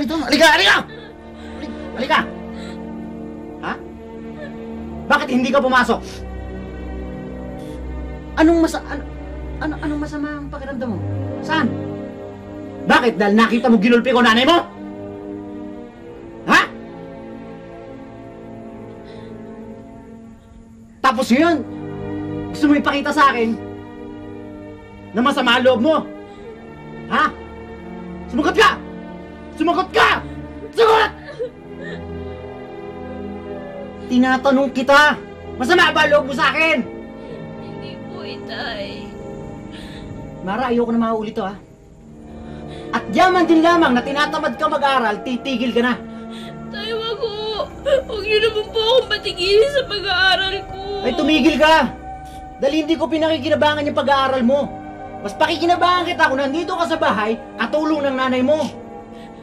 nga dito. Halika, halika! Halika! Ha? Bakit hindi ka pumasok? Anong masa... Ano, ano, anong masama ang pakiramdam mo? Saan? Bakit? Dahil nakita mo ginulpi ko nanay mo? Ha? Tapos ngayon, gusto mo ipakita sa akin na masama ang loob mo? Ha? Sumagot ka! Tinatanong kita! Masama ba loob mo sa akin? Hindi po, itay. Mara, ayoko na maulit to ha. At yaman din lamang na tinatamad ka mag-aral, titigil ka na. Tay, wag ko. Huwag niyo naman po akong patigilin sa pag-aaral ko. Ay tumigil ka! Dahil hindi ko pinakikinabangan yung pag-aaral mo. Mas pakikinabangan kita kung nandito ka sa bahay, katulong ng nanay mo.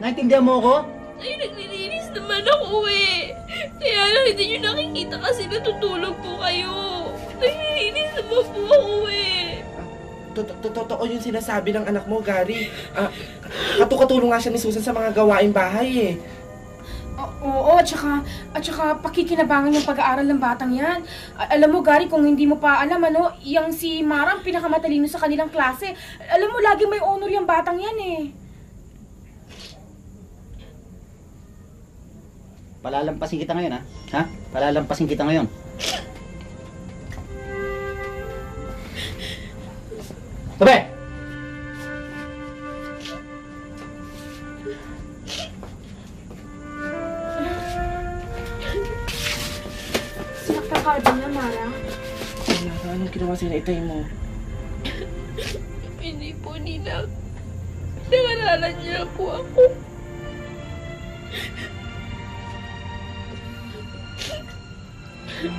Naintindihan mo ako? Tay, naglilinis naman ako eh. Kaya lang hindi niyo nakikita kasi natutulog po kayo. Naglilinis naman po ako eh. Tot- tot- Totoo yung sinasabi ng anak mo, Gary. Ah, katukatulong nga siya ni Susan sa mga gawaing bahay eh. O- Oo, at saka, at saka pakikinabangan yung pag-aaral ng batang yan. A- alam mo, Gary, kung hindi mo pa alam, ano, yung si Mara ang pinakamatalino sa kanilang klase. Alam mo, lagi may honor yung batang yan eh. Palalampasin kita ngayon ha? Ha? Palalampasin kita ngayon. Tabi! Sinakta ka din niya, Mara. Wala ka, anong ginawa sa'yo na itay mo? Hindi po nila. Nangalalan niya po ako. Nanay,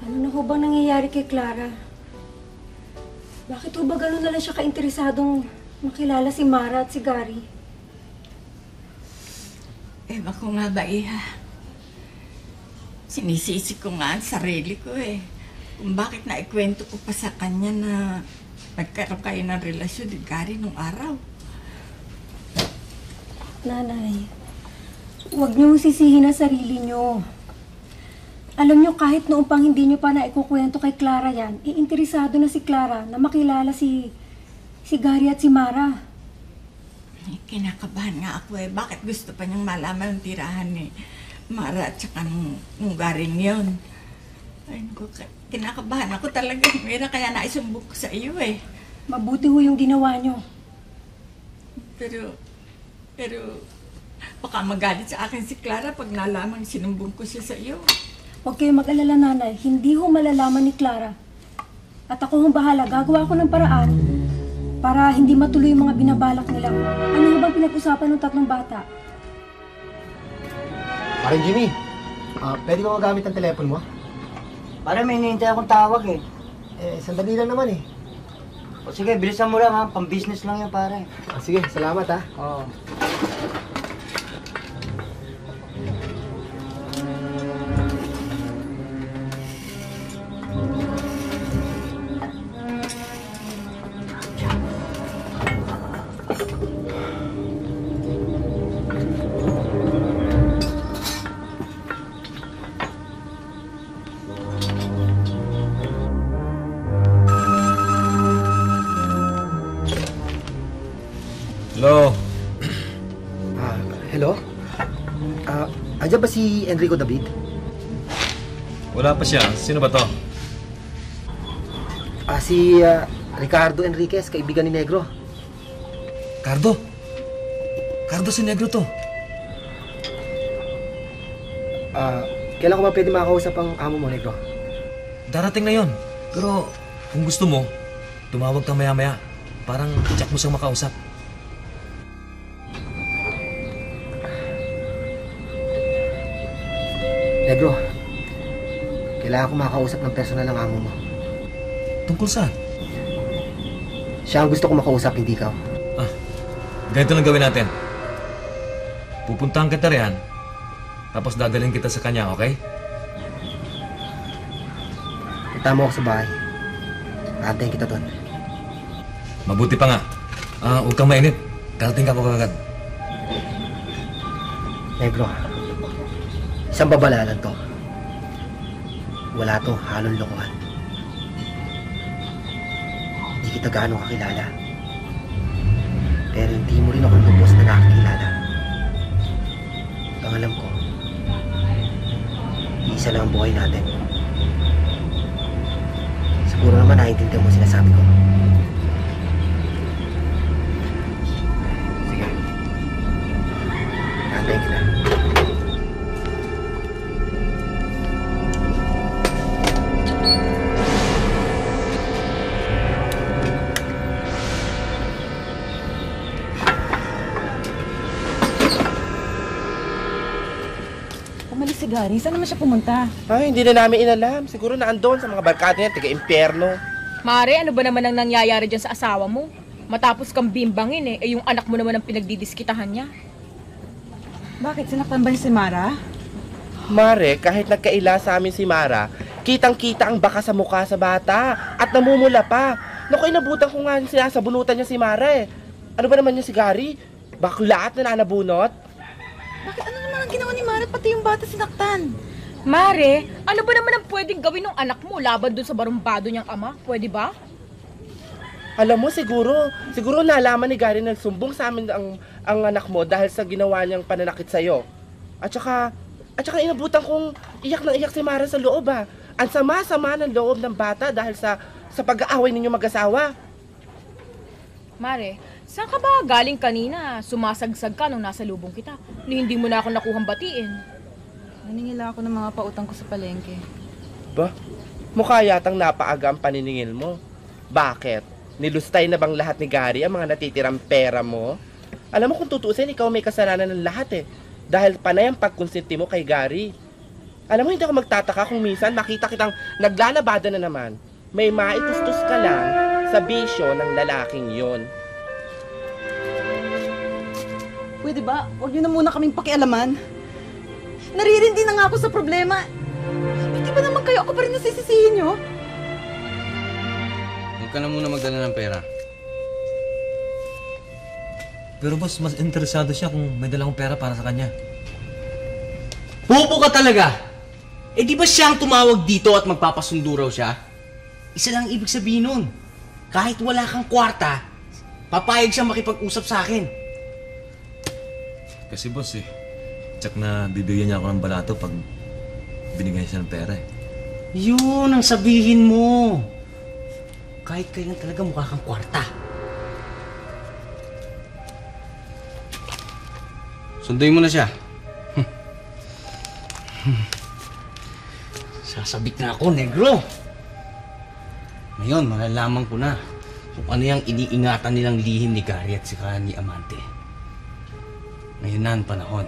ano na ho bang nangyayari kay Clara? Bakit ba gano'n na lang siya kainteresadong makilala si Mara at si Gary? Ewan ko nga ba, Iha. Sinisisi ko nga ang sarili ko eh. Kung bakit naikwento ko pa sa kanya na nagkaroon kayo ng relasyon ni Gary nung araw. Nanay, huwag niyong sisihin ang sarili niyo. Alam niyo, kahit noong pang hindi niyo pa na ikukwento kay Clara yan, iinteresado na si Clara na makilala si si Gary at si Mara. Kinakabahan nga ako eh. Bakit gusto pa niyang malaman ang tirahan ni Mara at saka nung, nung Garing yun? Ay, naku, ka- kinakabahan ako talaga. Mira, kaya naisumbok ko sa iyo eh. Mabuti ho yung ginawa niyo. Pero, pero, baka magalit sa akin si Clara pag nalaman sinumbong ko siya sa iyo. Huwag kayong mag-alala, nanay. Hindi ho malalaman ni Clara. At ako hong bahala. Gagawa ko ng paraan para hindi matuloy yung mga binabalak nila. Ano bang pinag-usapan ng tatlong bata? Parang Jimmy, ah, pwede ba magamit ang telepono mo? Pare, may hinihintay akong tawag eh. Eh, sandali lang naman eh. O sige, bilisan mo lang ha. Pang-business lang yan, pare. Ah, sige, salamat ha. Oo. Ba si Enrico David? Wala pa siya. Sino ba to? Ah, si ah, Ricardo Enriquez, kaibigan ni Negro. Cardo? Cardo si Negro to. Ah, kailan ko ba pwede makausap ang amo mo, Negro? Darating na yon. Pero kung gusto mo, tumawag ka maya-maya. Parang check mo siyang makausap. Kailangan ko makausap ng personal ang amo mo. Tungkol saan? Siya ang gusto ko makausap, hindi ikaw. Ganito lang gawin natin. Pupuntahan kita riyan, tapos dadalhin kita sa kanya, okay? Punta mo ako sa bahay. Aantayin kita doon. Mabuti pa nga. Ah, huwag kang mainit. Darating ka ko kagad. Negro, isang babalalan to. Wala to halong lokohan. Hindi kita gaano kakilala. Pero hindi mo rin ako lubos na nakakilala. Ang alam ko, isa lang ang buhay natin. Siguro naman naiintindihan mo sinasabi ko. Sige. Antayin kita. Gary. Saan naman siya pumunta? Ay, hindi na namin inalam. Siguro na andon sa mga barkada niya, taga-impyerno. Mare, ano ba naman ang nangyayari dyan sa asawa mo? Matapos kang bimbangin eh, eh yung anak mo naman ang pinagdidiskitahan niya. Bakit? Sinaktan ba niya si Mara? Mare, kahit nagkaila sa amin si Mara, kitang-kita ang baka sa mukha sa bata at namumula pa. Naku, inabutan ko nga sinasabunutan niya si Mara eh. Ano ba naman niya si Gary? Bakla at nananabunot? Bakit ano naman ang ginawa ni Mara pati yung bata sinaktan? Mare, ano ba naman ang pwedeng gawin ng anak mo laban dun sa barumbado niyang ama? Pwede ba? Alam mo, siguro, siguro nalaman ni Gary na nagsumbong sa amin ang, ang anak mo dahil sa ginawa niyang pananakit sa'yo. At saka, at saka inabutan kong iyak na iyak si Mara sa loob ah. Ang sama-sama ng loob ng bata dahil sa sa pag-aaway ninyo mag-asawa. Mare, saan ka ba galing kanina? Sumasagsag ka nung nasa lubong kita. Ni hindi mo na ako nakuhang batiin. Naningila ako ng mga pautang ko sa palengke. Ba? Mukha yatang napaaga ang paniningil mo. Bakit? Nilustay na bang lahat ni Gary ang mga natitirang pera mo? Alam mo kung tutuusin, ikaw may kasalanan ng lahat eh. Dahil panay ang pagkonsinti mo kay Gary. Alam mo, hindi ako magtataka kung minsan makita kitang naglalabada na naman. May maitustos ka lang sa bisyo ng lalaking yon. Pwede ba? Huwag niyo na muna kaming pakialaman. Naririndi na nga ako sa problema. Pati ba naman kayo ako pa rin nasisisihin niyo? Huwag ka na muna magdala ng pera. Pero boss, mas interesado siya kung may dalang pera para sa kanya. Bobo ka talaga! Eh di ba siyang tumawag dito at magpapasundo raw siya? Isa lang ibig sabihin nun. Kahit wala kang kwarta, papayag siya makipag-usap sa akin. Kasi boss eh, tsak na bibigyan niya ako ng balato pag binigyan siya ng pera eh. Yun ang sabihin mo. Kahit kailan talaga mukha kang kwarta. Sunduin mo na siya. Sasabik na ako, negro. Ngayon, malalaman ko na kung ano yung iniingatan nilang lihim ni Gary at saka ni Amante. Ngayon na ang panahon.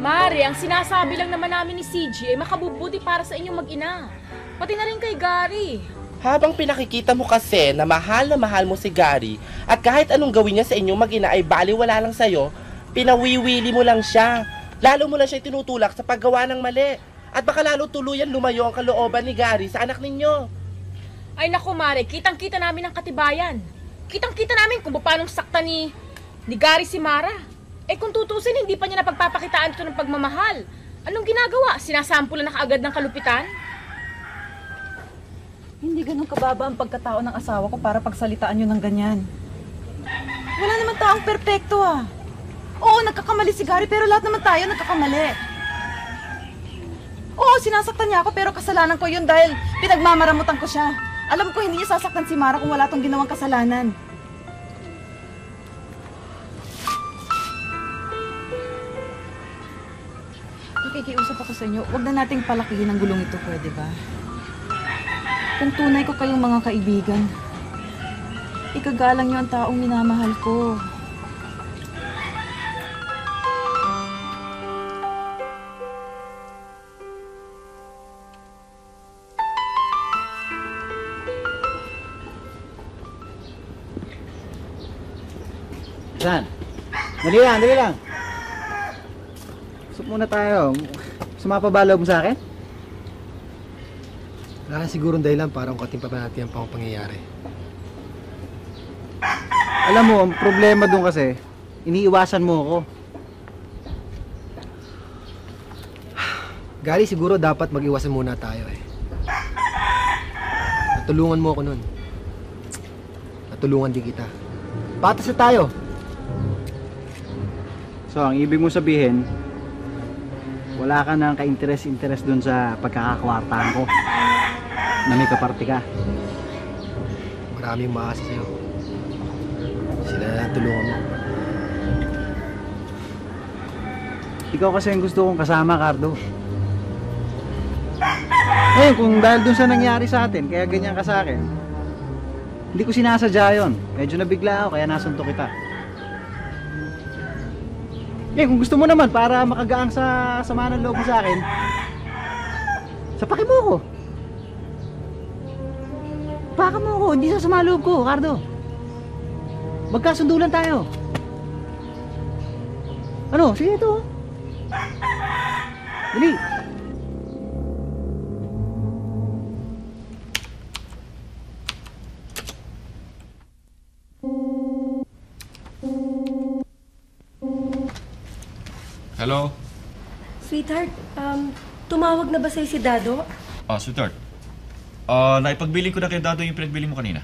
Mari, ang sinasabi lang naman namin ni CJ ay eh, makabubuti para sa inyong mag-ina. Pati na rin kay Gary. Habang pinakikita mo kasi na mahal na mahal mo si Gary at kahit anong gawin niya sa inyong mag-ina ay baliwala lang sa'yo, pinawiwili mo lang siya. Lalo mo lang siya tinutulak sa paggawa ng mali. At baka lalo tuluyan lumayo ang kalooban ni Gary sa anak ninyo. Ay naku Mare, kitang-kita namin ang katibayan. Kitang-kita namin kung paano sakta ni, ni Gary si Mara. Eh kung tutusin, hindi pa niya napagpapakitaan ito ng pagmamahal. Anong ginagawa? Sinasampulan na kaagad ng kalupitan? Hindi ganun kababa ang pagkatao ng asawa ko para pagsalitaan nyo ng ganyan. Wala naman taong perpekto ah. Oo, nagkakamali si Gary pero lahat naman tayo nagkakamali. Oo, sinasaktan niya ako pero kasalanan ko yun dahil pinagmamaramutan ko siya. Alam ko hindi niya sasaktan si Mara kung wala tong ginawang kasalanan. Nakikiusap ako sa inyo, huwag na nating palakihin ang gulong ito, pwede ba? Kung tunay ko kayong mga kaibigan, ikagalang niyo ang taong minamahal ko. Saan? Dali lang, dali lang. Sup muna tayo. Sumapabalaw mo sa akin? Wala sigurong dahilan para ungkatin pa ba natin ang pang pangyayari. Alam mo, ang problema doon kasi, iniiwasan mo ako. Gali, siguro dapat mag-iwasan muna tayo eh. Natulungan mo ako nun. Natulungan din kita. Patas na tayo. So, ang ibig mo sabihin, wala ka nang ka-interest-interest doon sa pagkakakwartahan ko na may kaparte ka. Maraming maasa sa'yo. Sila na tulungan mo. Ikaw kasi ang gusto kong kasama, Cardo. Ngayon, kung dahil dun sa nangyari sa atin, kaya ganyan ka sa akin, hindi ko sinasadya yun. Medyo nabigla ako, kaya nasuntok kita. Eh, kung gusto mo naman, para makagaang sa sama ng loob mo sa akin, sapakin mo ko. Baka mo ako, hindi sa sama loob ko, Cardo. Magkasundulan tayo. Ano? Sige ito. Dali. Hello? Sweetheart, um, tumawag na ba sa'yo si Dado? Ah, sweetheart. Ah, naipagbiling ko na kay Dado yung pinagbili mo kanina.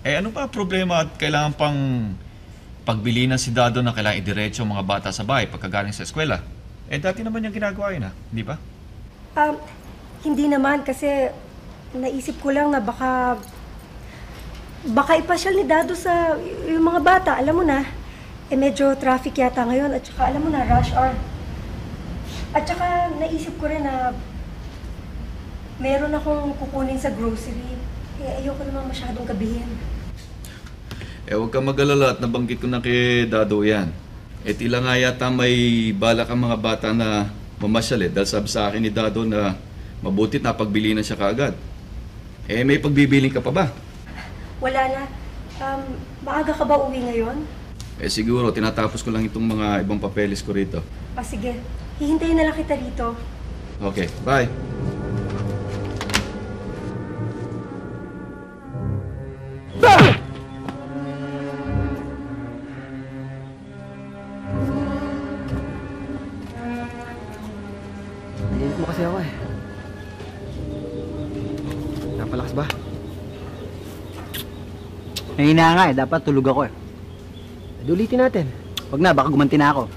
Eh, ano pa problema at kailangan pang pagbili na si Dado na kailangan idiretso ang mga bata sa bahay pagkagaling sa eskwela? Eh, dati naman yung ginagawa yun, ha? Di ba? Um, hindi naman kasi naisip ko lang na baka baka ipasyal ni Dado sa yung mga bata, alam mo na. Eh medyo traffic yata ngayon at saka alam mo na, rush hour. At saka naisip ko rin na meron akong kukunin sa grocery. Eh ayoko naman masyadong gabihin. Eh, huwag kang mag-alala at nabanggit ko na kay Dado yan. Eh, tila nga yata may balak ang mga bata na mamasyal eh. Dahil sabi sa akin ni Dado na mabutit na pagbili na siya kaagad. Eh, may pagbibiling ka pa ba? Wala na. Um, maaga ka ba uwi ngayon? Eh, siguro, tinatapos ko lang itong mga ibang papeles ko rito. Ah, sige. Hihintayin na lang kita dito. Okay, bye. Mahina nga eh, dapat tulog ako eh. Ulitin natin. Wag na, baka gumanti na ako.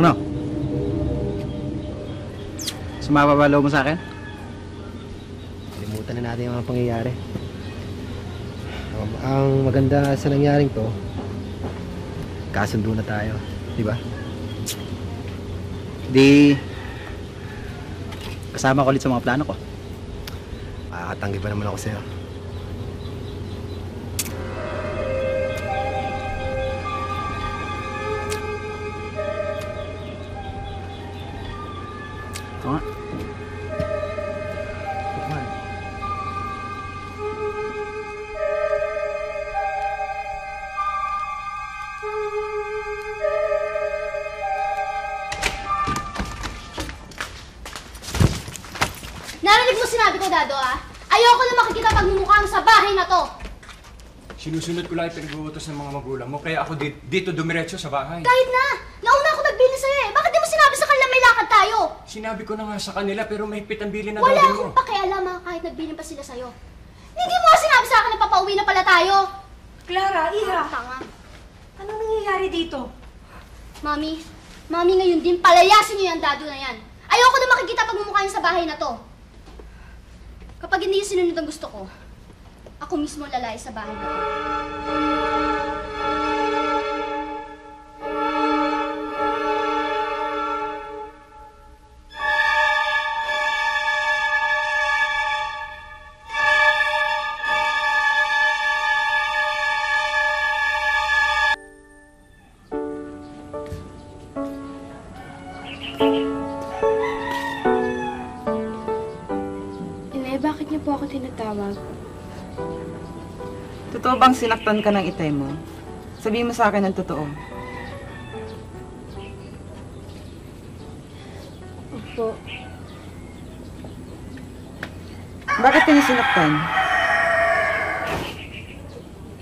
Ano? Sumababalaw mo sa akin? Limutan na natin yung mga pangyayari. Ang, ang maganda sa nangyaring to, kasundo na tayo. Di ba? Di... Kasama ko ulit sa mga plano ko. Makakatanggi pa naman ako sa'yo. Dado, ah. Ayoko na makikita pagmumukhang sa bahay na to. Sinusunod ko lang yung pinag-uutos ng mga magulang mo, kaya ako di- dito dumiretso sa bahay. Kahit na, nauna ako nagbili sa'yo eh. Bakit di mo sinabi sa kanila may lakad tayo? Sinabi ko na nga sa kanila, pero mahigpit ang bili na Wala mo. akong pakialam ha, kahit nagbilin pa sila sa'yo. Hindi mo nga sinabi sa akin na papauwi na pala tayo. Clara, Iha! Tanga. Anong nangyayari dito? Mami, Mami ngayon din, palayasin niyo yung dado na yan. Ayoko na makikita pagmumukha niyo sa bahay na to. Kapag hindi sinunod ang gusto ko, ako mismo lalay sa bahay na to. Totoo bang sinaktan ka ng itay mo? Sabihin mo sa akin ang totoo. Opo. Bakit ka niya sinaktan?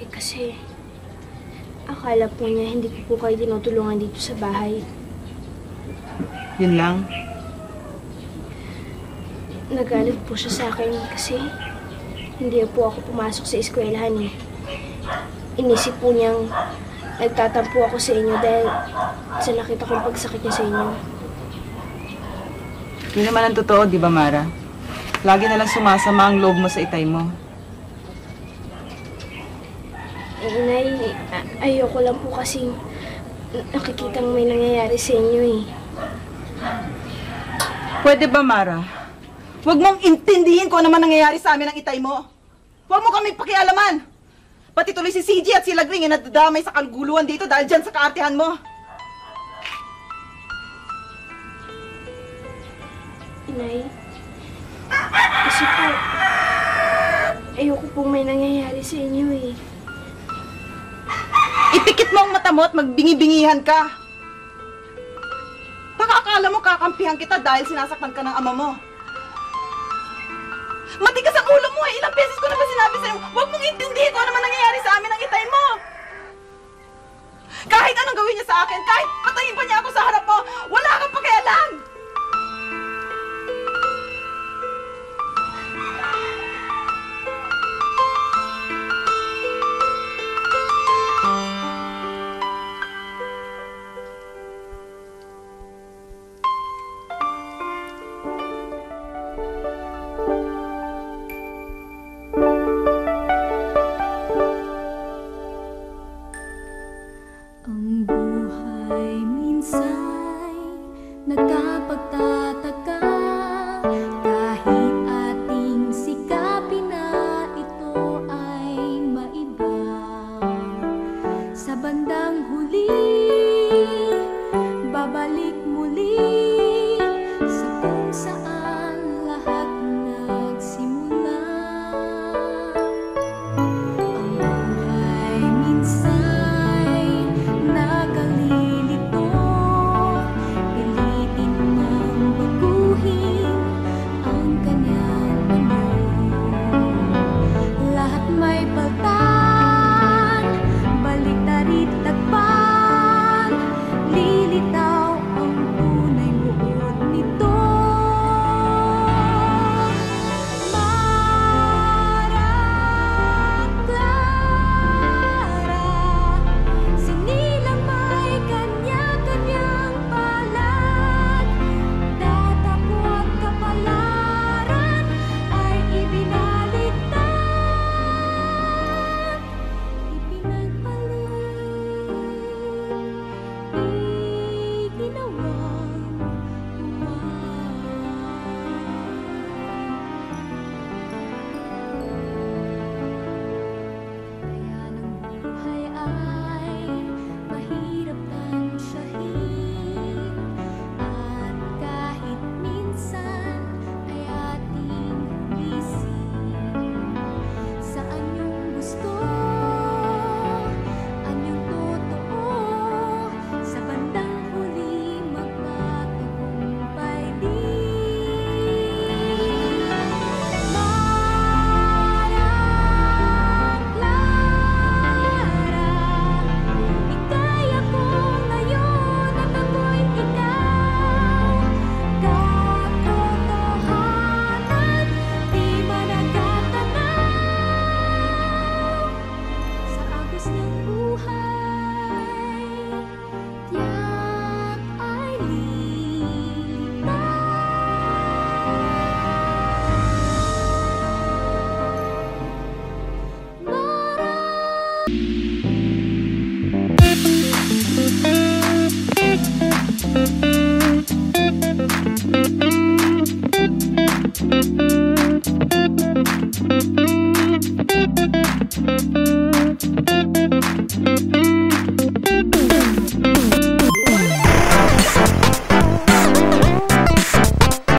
Eh kasi, akala po niya hindi ko po kayo tinutulungan dito sa bahay. Yun lang? Nagalit po siya sa akin kasi hindi po ako pumasok sa eskwelahan eh. Inisip po niyang nagtatampo ako sa inyo dahil sa nakita kong pagsakit niya sa inyo. Yun naman ang totoo, di ba Mara? Lagi na lang sumasama ang loob mo sa itay mo. Eh, Inay, ayoko lang po kasi nakikitang may nangyayari sa inyo eh. Pwede ba, Mara? Huwag mong intindihin kung ano man nangyayari sa amin ng itay mo. Huwag mo kami pakialaman. Pati tuloy si CG at si Lagring ay nadadamay sa kalguluhan dito dahil dyan sa kaartihan mo. Inay, kasi po, ayoko pong may nangyayari sa inyo eh. Ipikit mo ang mata mo at magbingi-bingihan ka. Baka akala mo kakampihan kita dahil sinasaktan ka ng ama mo. Matigas ang ulo mo eh. Ilang beses ko na ba sinabi sa'yo, huwag